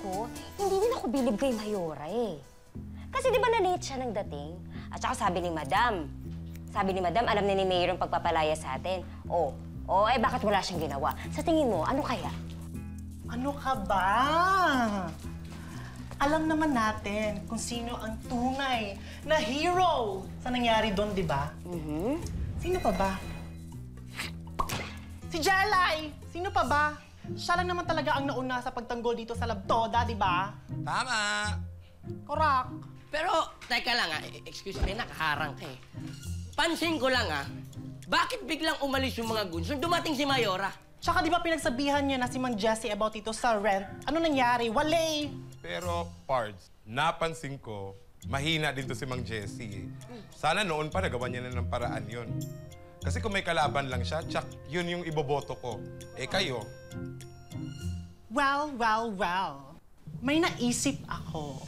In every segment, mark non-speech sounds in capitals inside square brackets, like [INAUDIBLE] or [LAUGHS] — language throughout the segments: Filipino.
ko, hindi din ako bilib kay Mayora eh. Kasi di ba na-late siya ng dating? At saka sabi ni Madam, sabi ni Madam, alam na ni Mayor ang pagpapalaya sa atin. Oh, oh, eh bakit wala siyang ginawa? Sa tingin mo, ano kaya? Ano ka ba? Alam naman natin kung sino ang tunay na hero sa nangyari doon, di ba? Mhm. Sino pa ba? Si Jelay! Sino pa ba? Siya lang naman talaga ang nauna sa pagtanggol dito sa Labtoda, di ba? Tama! Korak! Pero, teka lang ah, excuse me, nakaharang ka eh. Pansin ko lang ah, bakit biglang umalis yung mga guns nung dumating si Mayora? Tsaka di ba pinagsabihan niya na si Mang Jessie about ito sa rent? Ano nangyari? Wale! Pero, Pards, napansin ko, mahina din to si Mang Jessie. eh. Sana noon pa nagawa niya na ng paraan yon. Kasi kung may kalaban lang siya, tsak, yun yung iboboto ko. Eh kayo, Well, well, well. May naisip ako.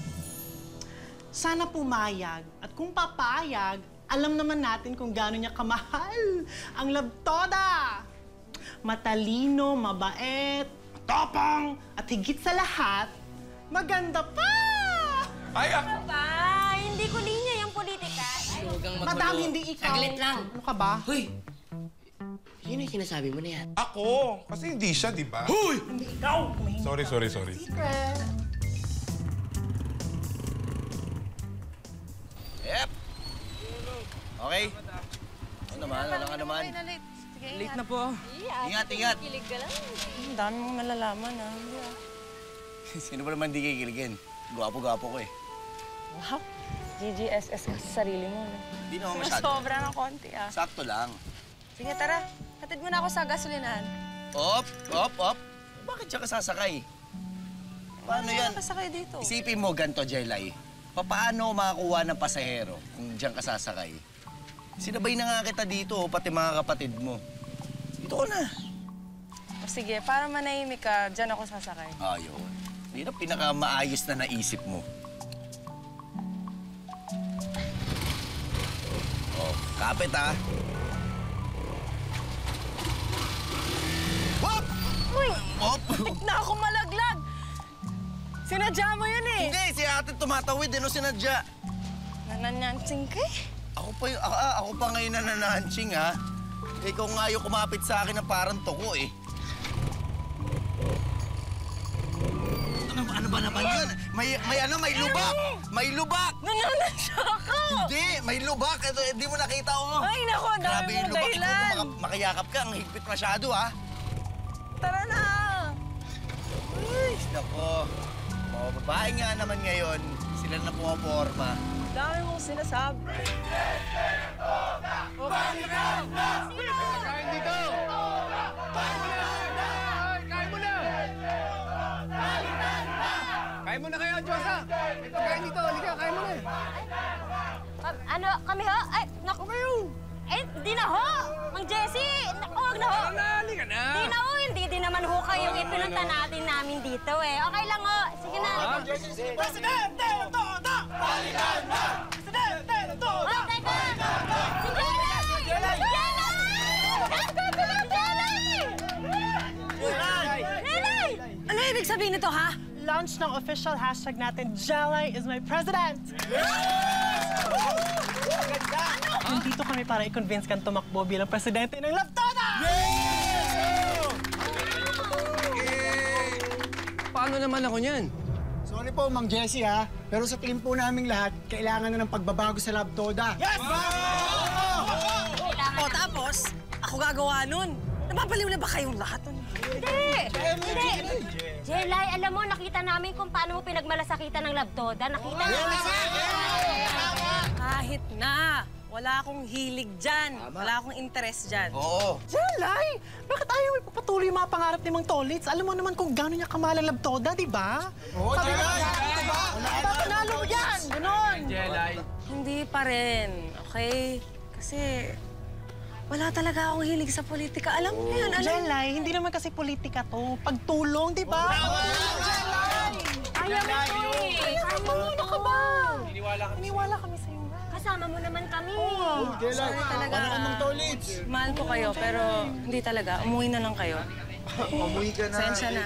Sana pumayag. At kung papayag, alam naman natin kung gaano niya kamahal ang Labtoda. Matalino, mabait, tapang, at higit sa lahat, maganda pa! ay ako! Huwag Madam, hindi ikaw. Saglit lang. Ano ka ba? Hoy! Yun yung sinasabi mo na yan. Ako! Kasi hindi siya, di ba? Hoy! Hindi ikaw. Sorry, ka. sorry, sorry. Secret. Yep. Okay. Ano naman, wala ka naman. Late na po. Ingat, ingat. Ang dami mong nalalaman, ah. [LAUGHS] Sino ba naman di kikiligin? Gwapo-gwapo ko eh. Wow. GGSS ka sa sarili mo, no? Hindi naman masyado. Sobra ng konti, ah. Sakto lang. Sige, tara. Hatid mo na ako sa gasolinahan. Op, op, op. Bakit siya ka sasakay? Paano yan? Basta kayo dito. Isipin mo ganito, Jelay. Paano makakuha ng pasahero kung diyan ka sasakay? Sinabay na nga kita dito, pati mga kapatid mo. Dito ko na. O sige, para manahimik ka, dyan ako sasakay. Ayun. Hindi na pinakamaayos na naisip mo. Kapit ah. Hop! Uy! Hop! Na ako malaglag! Sinadya mo yun eh! Hindi, si ate tumatawid, eh, no, sinadya. Nananyansing ka eh. Ako pa, yung, ako, ako pa ngayon nananansing, ha? Ikaw nga yung kumapit sa akin na parang tuko, eh. May, may ano, may lubak! May lubak! Nananansya ako! Hindi, may lubak. Ito, hindi mo nakita, oh. Ay, naku, ang dami Grabe yung mong lubak. Dahilan. maka- makayakap ka, ang higpit masyado, ha? Tara na! Ay, nako. Mga babae nga naman ngayon, sila na pumaporma. Ang dami mong sinasabi. Kain mo na kayo, Diyosa! Pagkain dito, halika, kain mo na. Ah, ano, kami ho? Ay, naku. Eh, di na ho! Mang Jessie! Naku, wag na ho! Ano, halika na! Di na ho, hindi din naman ho kayong ipinunta natin namin dito eh. Okay lang ho. Sige na. Presidente Labtoda! Balikan na! Presidente Labtoda! Oh, teka! Si Jelay! Jelay! Jelay! Jelay! Ano ibig sabihin nito, ha? Launch ng official hashtag natin, Jelay is my president! Nandito kami para i-convince kang tumakbo bilang presidente ng Labtoda! Paano naman ako niyan? Sorry po, Mang Jessie ha. Pero sa tingin po naming lahat, kailangan na ng pagbabago sa Labtoda. Yes! O tapos, ako gagawa nun. Napapaliw na ba kayong lahat? Ano? Hindi! Hindi! Jelay, alam mo, nakita namin kung paano mo pinagmalasakitan ng labtoda. Nakita namin. Kahit na. Wala akong hilig dyan. Wala akong interest dyan. Oo. Jelay! Bakit ayaw ipapatuloy yung mga pangarap ni Mang Tolitz? Alam mo naman kung gano'n niya kamahal ang Labtoda, di ba? Oo, Jelay! Papanalo mo yan! Ganon! Jelay. Hindi pa rin, okay? Kasi wala talaga akong hilig sa politika. Alam mo yan, alam mo. Jelay, hindi naman kasi politika to. Pagtulong, di ba? Ayaw mo to eh. Ayaw mo, ano ka ba? Iniwala kami sa'yo. Kasama mo naman kami. Jelay, Sorry talaga. ka Mang Tolits. Mahal ko kayo, pero hindi talaga. Umuwi na lang kayo. Umuwi ka na. Sensya na.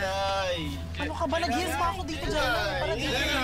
Ano ka ba? Nag-heels pa ako dito dyan. Para dito na.